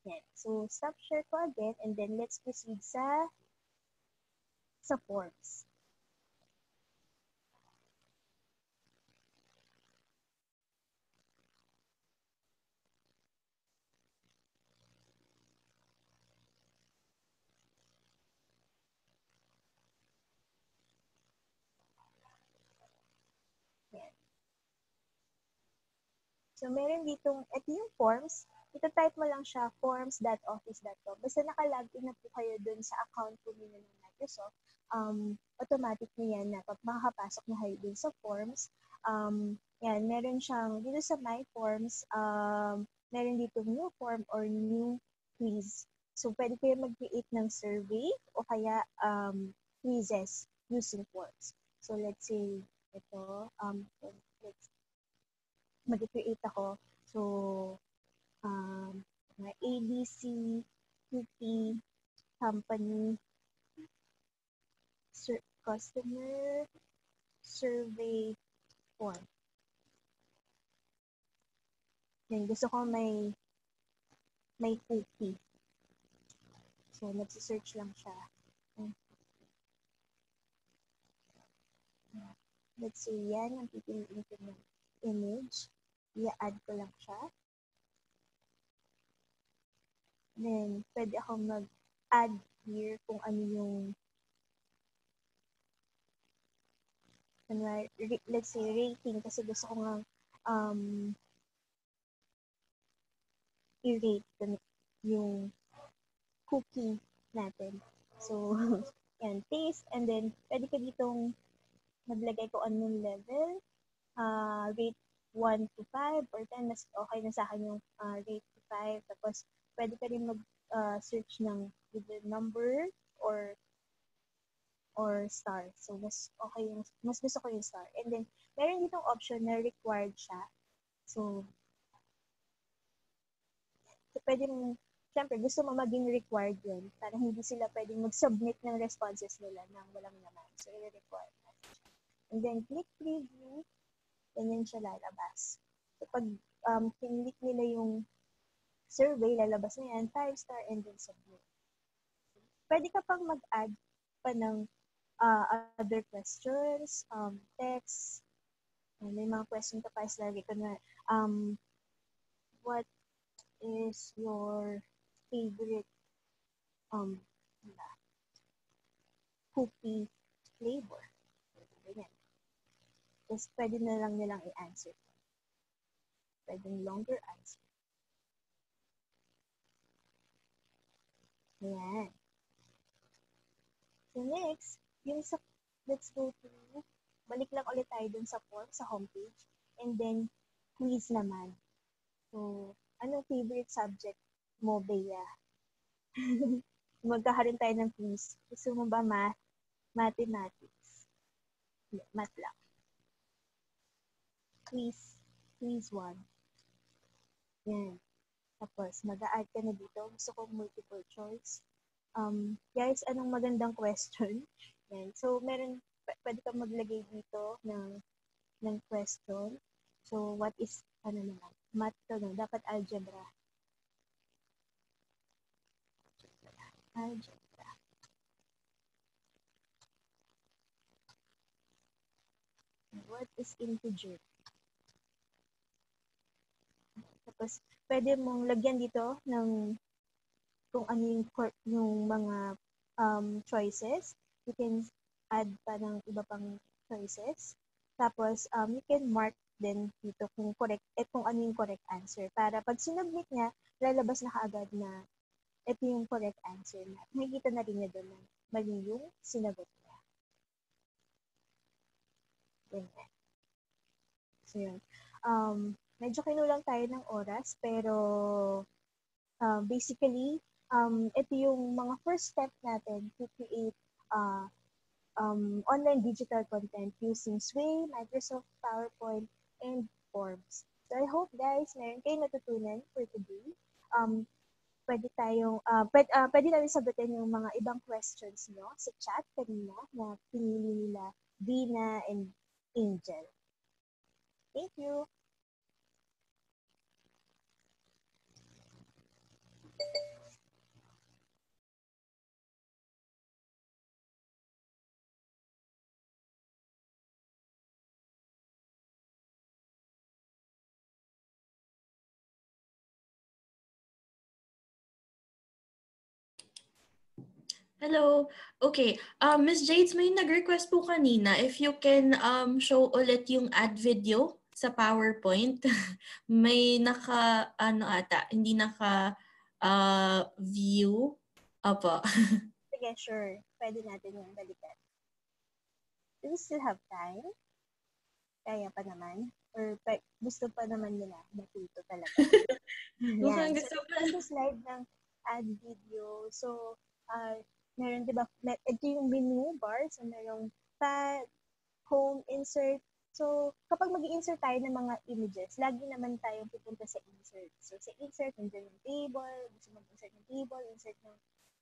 Speaker 3: Yan. So, stop share ko again and then let's proceed sa sa forms. So, meron ditong, ito yung forms. Ito type mo lang siya, forms.office.com. Basta nakalagin na po kayo dun sa account po ninyo ng Microsoft, um, automatic na yan na pag makakapasok na kayo dun sa forms, um, yan, meron siyang, dito sa My Forms, um, meron dito new form or new quiz. So, pwede kayo mag-create ng survey o kaya um, quizzes using forms. So, let's say, ito, um, let's mag-create ako. So, um, ABC, QP, company, sur- customer survey form. Then, gusto ko may may cookie. So, nagsisearch lang siya. Let's say, yan ang pipiliin ko ng image. I-add ko lang siya. Then, pwede akong mag-add here kung ano yung ano, let's say rating kasi gusto ko nga um, i-rate yung cookie natin. So, yan, taste, and then pwede ka ditong maglagay ko anong level, uh, rate 1 to 5 or 10, mas okay na sa akin yung uh, rate to 5. Tapos, pwede ka rin mag-search uh, ng either number or or star. So, mas okay yung, mas gusto ko yung star. And then, meron ditong option na required siya. So, so pwede mo, syempre, gusto mo maging required yun para hindi sila pwedeng mag-submit ng responses nila nang walang naman. So, i-required. And then, click preview ganyan siya lalabas. So, pag um, pinlik nila yung survey, lalabas na yan, 5 star and then submit. Pwede ka pang mag-add pa ng uh, other questions, um, text, may mga question ka pa is lagi ko na, um, what is your favorite um, cookie flavor? Tapos pwede na lang nilang i-answer. Pwedeng longer answer. Ayan. So next, yung sa, let's go to, balik lang ulit tayo dun sa form, sa homepage. And then, quiz naman. So, anong favorite subject mo, Bea? Magkakaroon tayo ng quiz. Gusto mo ba math? Mathematics. Math lang quiz, quiz 1. Yan. Tapos, mag-a-add ka na dito. Gusto ko multiple choice. Um, guys, anong magandang question? Yan. So, meron, pwede ka maglagay dito ng, ng question. So, what is, ano naman, math to, no? Dapat algebra. Algebra. What is integer? Tapos, pwede mong lagyan dito ng kung ano yung, yung mga um, choices. You can add pa ng iba pang choices. Tapos, um, you can mark din dito kung correct, eh, kung ano yung correct answer. Para pag sinubmit niya, lalabas na kaagad na ito yung correct answer na. Makikita na rin niya doon na mali yung sinagot niya. Ganyan. So, yun. Um, medyo kinulang tayo ng oras, pero uh, basically, um, ito yung mga first step natin to create uh, um, online digital content using Sway, Microsoft PowerPoint, and Forms. So I hope guys, meron kayo natutunan for today. Um, pwede tayong, uh, pwede, uh, pwede namin sagutin yung mga ibang questions nyo sa chat kanina na pinili nila Dina and Angel. Thank you.
Speaker 2: Hello. Okay. Um, Ms. Jades, may nag-request po kanina if you can um, show ulit yung ad video sa PowerPoint. may naka, ano ata, hindi naka uh, view. Opo.
Speaker 3: Sige, sure. Pwede natin yung balikan. Do we still have time? Kaya pa naman? Or pa, gusto pa naman nila matuto talaga? Yan.
Speaker 2: gusto
Speaker 3: So,
Speaker 2: pa.
Speaker 3: ito sa slide ng add video. So, uh, meron, di ba, mer- ito yung menu bar. So, merong pad, home, insert. So, kapag mag insert tayo ng mga images, lagi naman tayong pupunta sa insert. So, sa insert, nandiyan yung table. Gusto mag-insert ng table, insert ng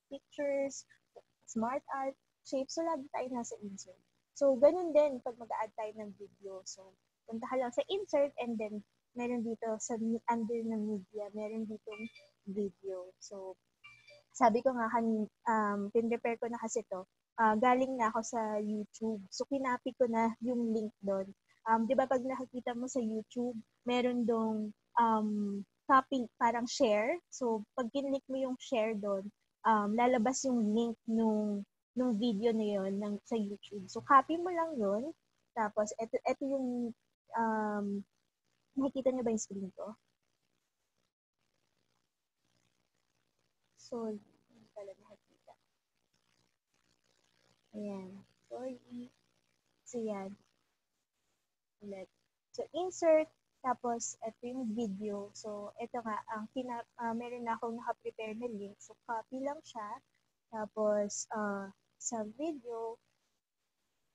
Speaker 3: pictures, smart art, shape. So, lagi tayo nasa insert. So, ganun din pag mag-add tayo ng video. So, punta ka lang sa insert and then meron dito sa under ng media, meron ditong video. So, sabi ko nga, kan, um, pin-prepare ko na kasi to. Ah, galing na ako sa YouTube. So, kinapi ko na yung link doon. Um, di ba pag nakikita mo sa YouTube, meron dong um, copy, parang share. So, pag kinlik mo yung share doon, um, lalabas yung link nung nung video na yon ng, sa YouTube. So, copy mo lang yun. Tapos, ito, ito yung um, nakikita niyo ba yung screen ko? So, hindi pala nakikita. Ayan. Sorry. So, yan. Ulit. So, insert. Tapos, ito yung video. So, ito nga, ang kina, ah, meron na akong naka-prepare na link. So, copy lang siya. Tapos, ah, sa video,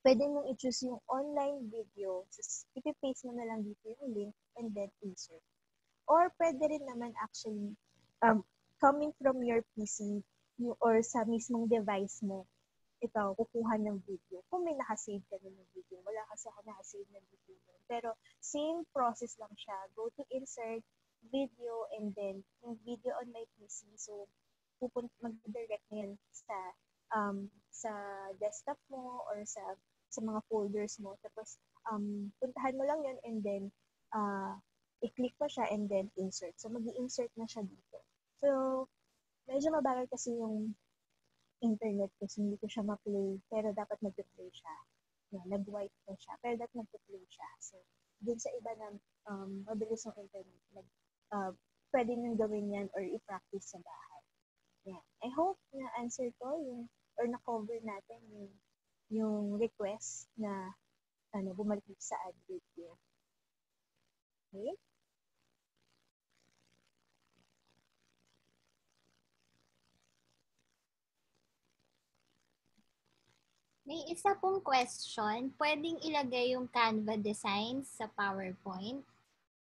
Speaker 3: pwede mong i-choose yung online video. So, ipipaste mo na lang dito yung link and then insert. Or pwede rin naman actually, um, coming from your PC or sa mismong device mo, ikaw, kukuha ng video. Kung may nakasave ka ng video. Wala kasi ako nakasave ng video. nun. Pero same process lang siya. Go to insert, video, and then yung video on my PC. So, pupunt mag-direct na yan sa um, sa desktop mo or sa sa mga folders mo. Tapos, um, puntahan mo lang yun and then uh, i-click mo siya and then insert. So, mag insert na siya dito. So, medyo mabagal kasi yung internet kasi hindi ko siya ma-play. Pero dapat nag-play siya. Yeah, nag-white na siya. Pero dapat nag-play siya. So, dun sa iba na um, mabilis yung internet, nag, uh, pwede nyo gawin yan or i-practice sa bahay. Yeah. I hope na answer ko yung or na-cover natin yung yung request na ano bumalik sa ad video. Okay?
Speaker 4: May isa pong question. Pwedeng ilagay yung Canva designs sa PowerPoint?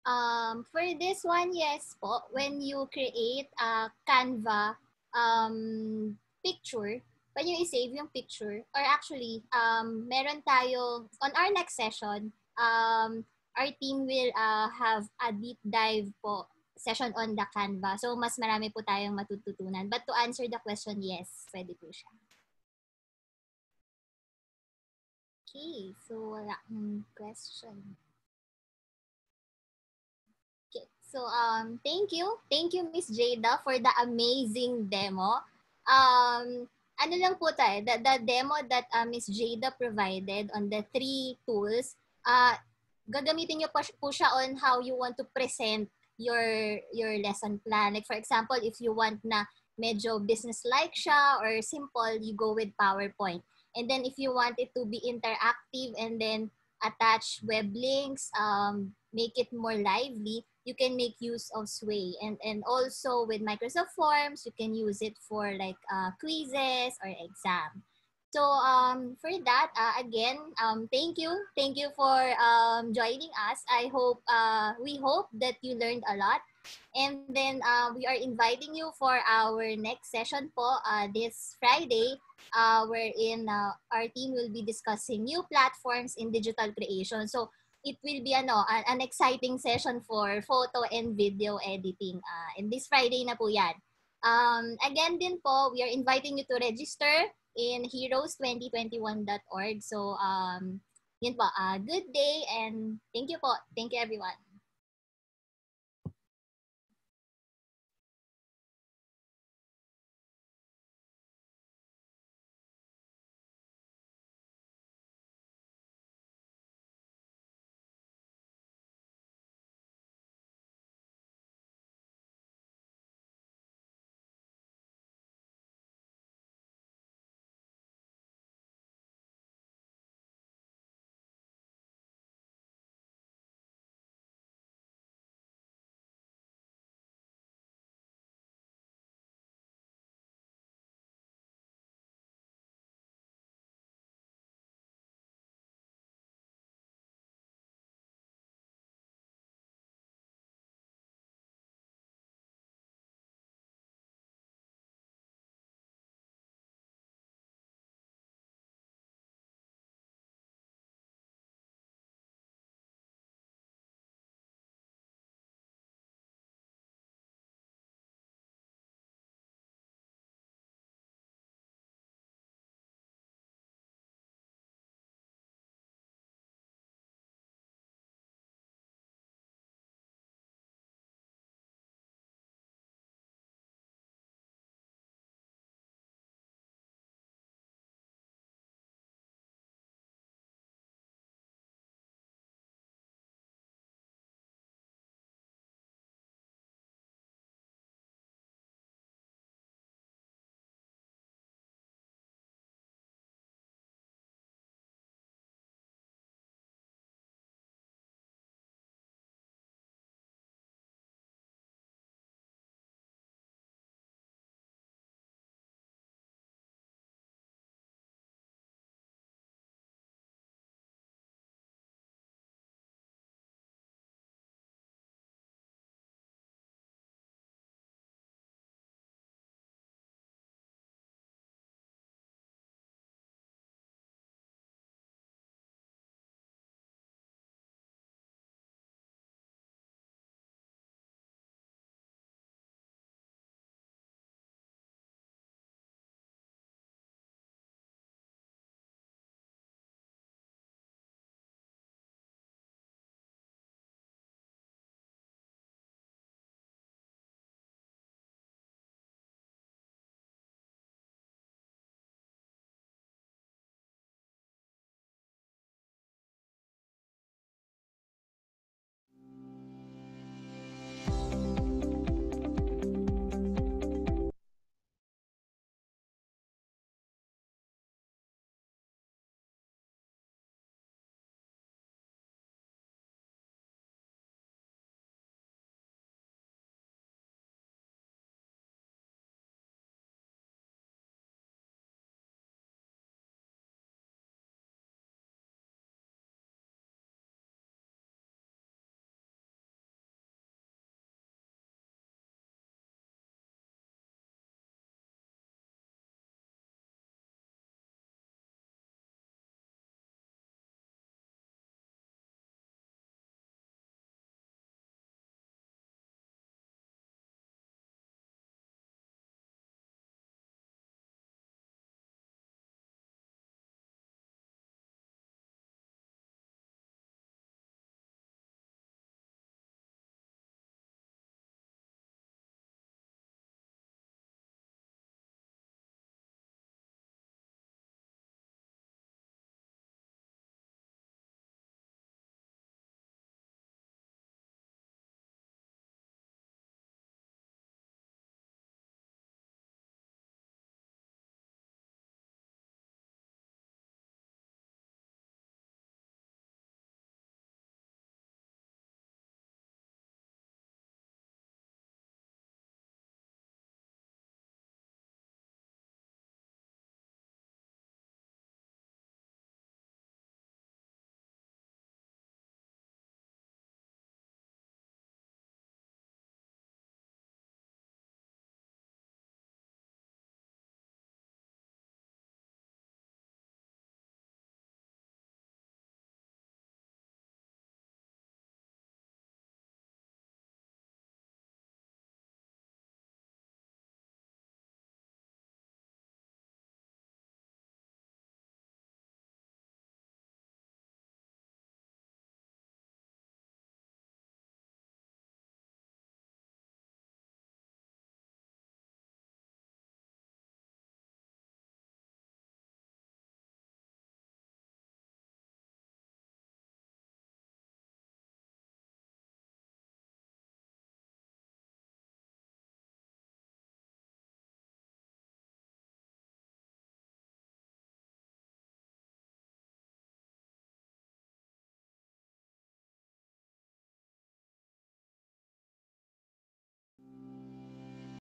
Speaker 4: Um, for this one, yes po. When you create a Canva um, picture, when you save yung picture, or actually, um, meron tayo, on our next session, um, our team will uh, have a deep dive po session on the Canva. So, mas marami po tayong matututunan. But to answer the question, yes, pwede po siya. Okay, so akong question. Okay, so um, thank you. Thank you, Miss Jada, for the amazing demo. Um, ano lang po tayo, the, the demo that uh, Miss Jada provided on the three tools, uh, gagamitin niyo po, po siya on how you want to present your your lesson plan. Like for example, if you want na medyo business-like siya or simple, you go with PowerPoint. And then if you want it to be interactive and then attach web links, um, make it more lively, you can make use of Sway. And, and also with Microsoft Forms, you can use it for like uh, quizzes or exam. So um, for that, uh, again, um, thank you. Thank you for um, joining us. I hope, uh, we hope that you learned a lot. And then uh, we are inviting you for our next session po uh, this Friday uh, wherein uh, our team will be discussing new platforms in digital creation. So it will be ano, an, an exciting session for photo and video editing. Uh, and this Friday na po yan. Um, again din po, we are inviting you to register in heroes2021.org. So um, yun po, uh, good day and thank you po. Thank you everyone.